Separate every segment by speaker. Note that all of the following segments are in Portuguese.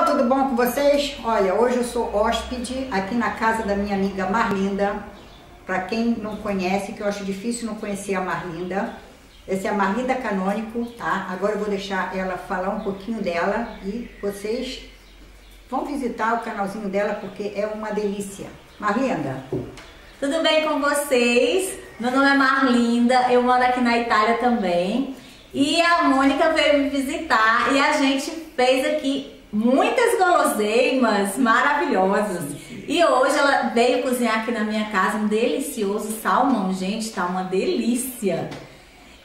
Speaker 1: pessoal, tudo bom com vocês? Olha, hoje eu sou hóspede aqui na casa da minha amiga Marlinda. Para quem não conhece, que eu acho difícil não conhecer a Marlinda. Essa é a Marlinda Canônico, tá? Agora eu vou deixar ela falar um pouquinho dela e vocês vão visitar o canalzinho dela porque é uma delícia. Marlinda.
Speaker 2: Tudo bem com vocês? Meu nome é Marlinda, eu moro aqui na Itália também. E a Mônica veio me visitar e a gente fez aqui muitas guloseimas maravilhosas. E hoje ela veio cozinhar aqui na minha casa um delicioso salmão. Gente, tá uma delícia.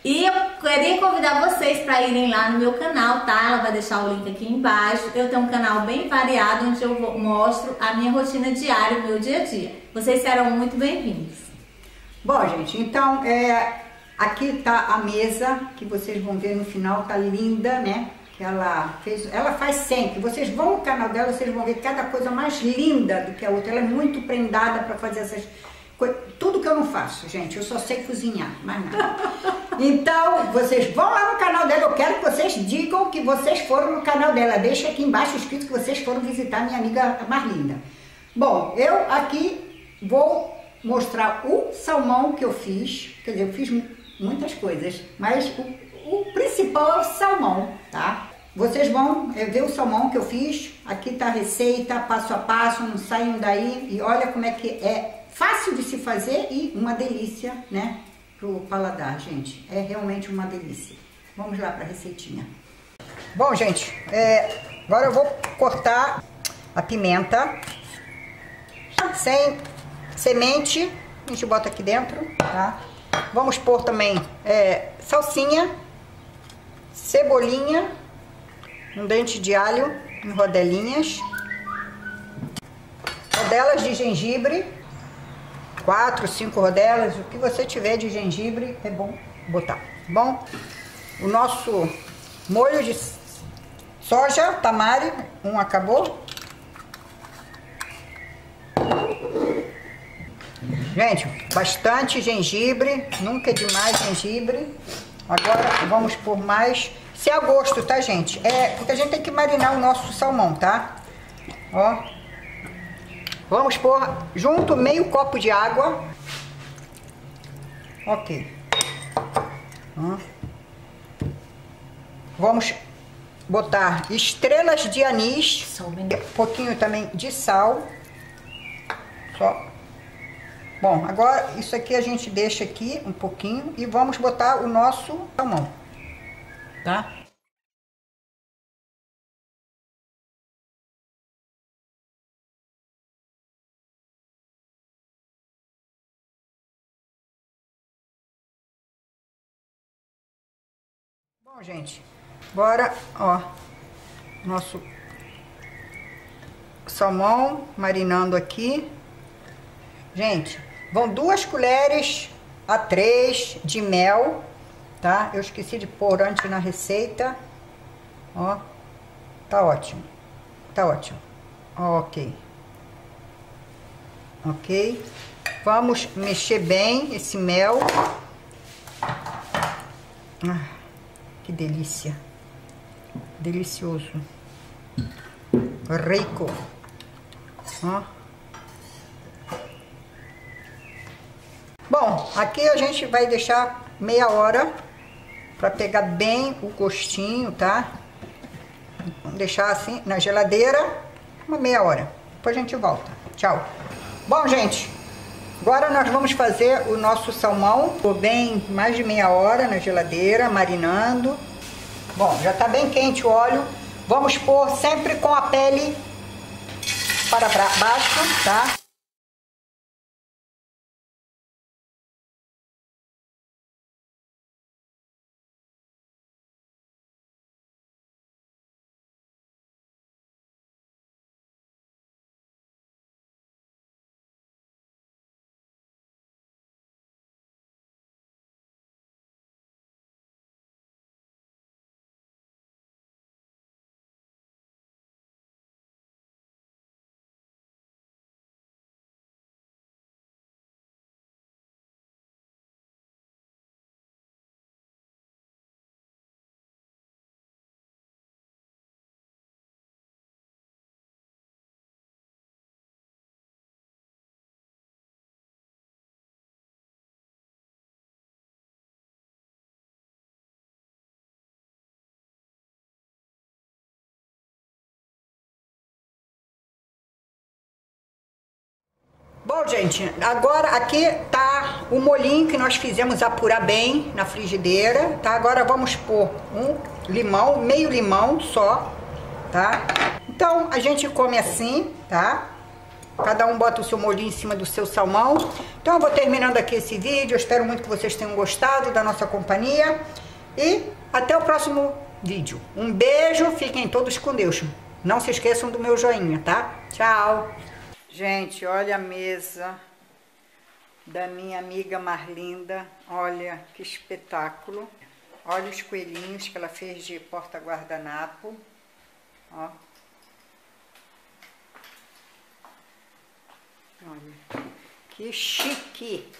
Speaker 2: E eu queria convidar vocês para irem lá no meu canal, tá? Ela vai deixar o link aqui embaixo. Eu tenho um canal bem variado onde eu mostro a minha rotina diária, o meu dia a dia. Vocês serão muito bem-vindos.
Speaker 1: Bom, gente, então é, Aqui tá a mesa, que vocês vão ver no final, tá linda, né? Que ela fez, ela faz sempre. Vocês vão no canal dela, vocês vão ver cada coisa mais linda do que a outra. Ela é muito prendada para fazer essas coisas. Tudo que eu não faço, gente, eu só sei cozinhar, mais nada. Então, vocês vão lá no canal dela. Eu quero que vocês digam que vocês foram no canal dela. Deixa aqui embaixo escrito que vocês foram visitar minha amiga Marlinda. Bom, eu aqui vou mostrar o salmão que eu fiz. Quer dizer, eu fiz muitas coisas, mas o, o principal é o salmão, tá? Vocês vão é, ver o salmão que eu fiz, aqui tá a receita, passo a passo, não saiam daí e olha como é que é fácil de se fazer e uma delícia, né, pro paladar, gente. É realmente uma delícia. Vamos lá para a receitinha. Bom, gente, é, agora eu vou cortar a pimenta sem semente, a gente bota aqui dentro, tá? Vamos pôr também é, salsinha, cebolinha, um dente de alho em rodelinhas, rodelas de gengibre, quatro, cinco rodelas, o que você tiver de gengibre é bom botar, tá bom? O nosso molho de soja, tamari, um acabou. Gente, bastante gengibre, nunca é demais gengibre. Agora vamos por mais, se é a gosto, tá gente? É, porque a gente tem que marinar o nosso salmão, tá? Ó. Vamos pôr junto meio copo de água. Ok. Ó. Vamos botar estrelas de anis, um pouquinho também de sal. Só Bom, agora isso aqui a gente deixa aqui um pouquinho e vamos botar o nosso salmão, tá? Bom, gente, agora, ó, nosso salmão marinando aqui. Gente, Vão duas colheres a três de mel, tá? Eu esqueci de pôr antes na receita. Ó, tá ótimo. Tá ótimo. Ok. Ok. Vamos mexer bem esse mel. Ah, que delícia. Delicioso. Rico. Ó. Bom, aqui a gente vai deixar meia hora para pegar bem o gostinho, tá? Vamos deixar assim na geladeira uma meia hora. Depois a gente volta. Tchau. Bom, gente, agora nós vamos fazer o nosso salmão por bem mais de meia hora na geladeira, marinando. Bom, já tá bem quente o óleo. Vamos pôr sempre com a pele para baixo, tá? Bom, gente, agora aqui tá o molinho que nós fizemos apurar bem na frigideira, tá? Agora vamos pôr um limão, meio limão só, tá? Então, a gente come assim, tá? Cada um bota o seu molhinho em cima do seu salmão. Então eu vou terminando aqui esse vídeo. Eu espero muito que vocês tenham gostado da nossa companhia. E até o próximo vídeo. Um beijo, fiquem todos com Deus. Não se esqueçam do meu joinha, tá? Tchau! Gente, olha a mesa da minha amiga Marlinda. Olha que espetáculo. Olha os coelhinhos que ela fez de porta-guardanapo. Ó. Olha, que chique,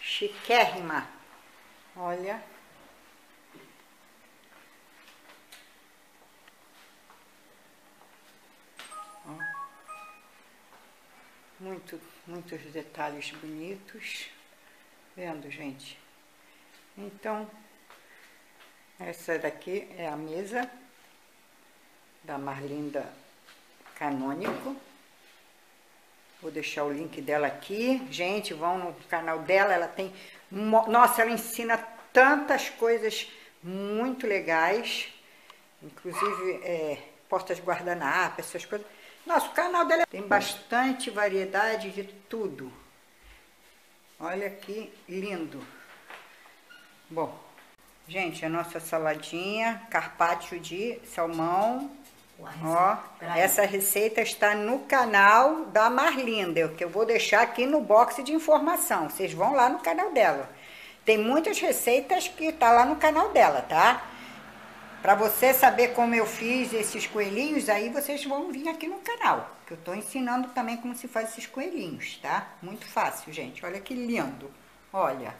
Speaker 1: chiquérrima. Olha. Muito, muitos detalhes bonitos. Vendo, gente? Então, essa daqui é a mesa da Marlinda Canônico. Vou deixar o link dela aqui. Gente, vão no canal dela, ela tem... Nossa, ela ensina tantas coisas muito legais. Inclusive, é, portas guardanapo, essas coisas. Nossa, o canal dela tem bastante variedade de tudo. Olha que lindo. Bom, gente, a nossa saladinha, carpaccio de salmão Ó, essa receita está no canal da Marlinda, que eu vou deixar aqui no box de informação. Vocês vão lá no canal dela. Tem muitas receitas que tá lá no canal dela, tá? Para você saber como eu fiz esses coelhinhos, aí vocês vão vir aqui no canal. Que eu tô ensinando também como se faz esses coelhinhos, tá? Muito fácil, gente. Olha que lindo. Olha,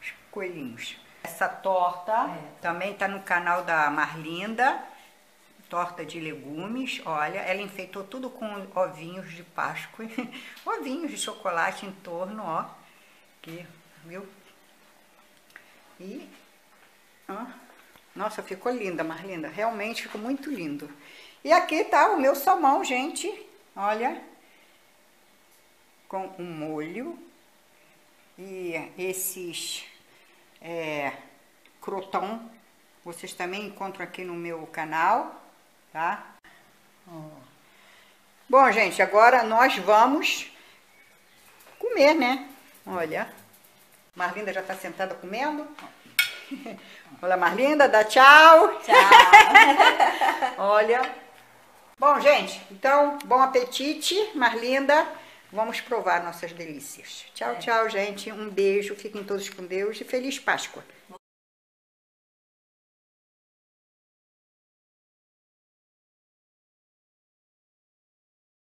Speaker 1: os coelhinhos. Essa torta é. também tá no canal da Marlinda torta de legumes, olha, ela enfeitou tudo com ovinhos de Páscoa, ovinhos de chocolate em torno, ó, aqui, viu? E, ó, nossa, ficou linda, Marlinda, realmente ficou muito lindo. E aqui tá o meu salmão, gente, olha, com um molho e esses é, croton, vocês também encontram aqui no meu canal, tá? Bom, gente, agora nós vamos comer, né? Olha, Marlinda já tá sentada comendo. Olha, Marlinda, dá tchau.
Speaker 2: Tchau.
Speaker 1: Olha. Bom, gente, então, bom apetite, Marlinda. Vamos provar nossas delícias. Tchau, é. tchau, gente. Um beijo. Fiquem todos com Deus e feliz Páscoa.